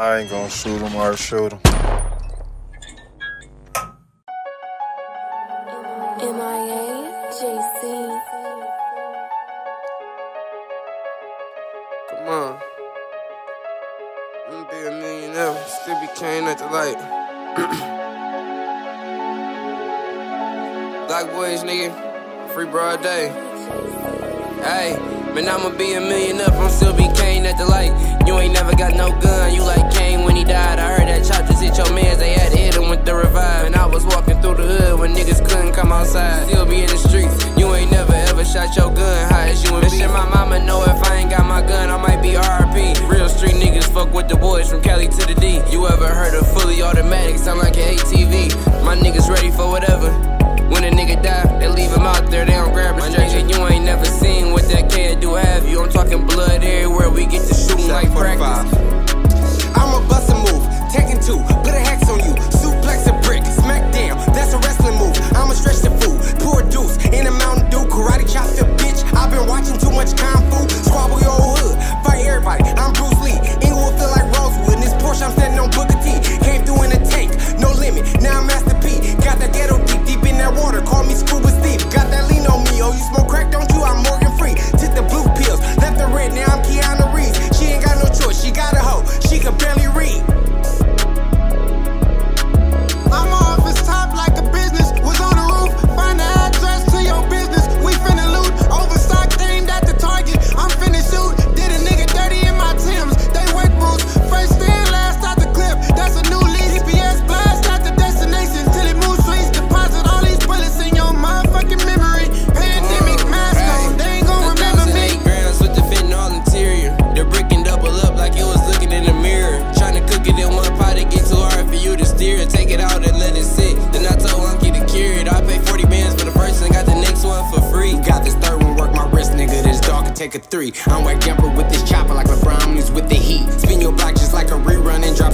I ain't gonna shoot him or shoot him. Come on. I'm be a millionaire, still be carrying at the light. GlockBoyz, nigga. Free broad day. Hey, man, I'ma be a millionaire, I'm still be wrong still be in the streets. You ain't never ever shot your gun, high as you and me. my mama know if I ain't got my gun, I might be RP. Real street niggas fuck with the boys from Cali to the D. You ever heard of fully automatic? Sound like an ATV. My niggas ready for whatever. take a three. I'm white jumper with this chopper like LeBron, who's with the heat. Spin your block just like a rerun and drop.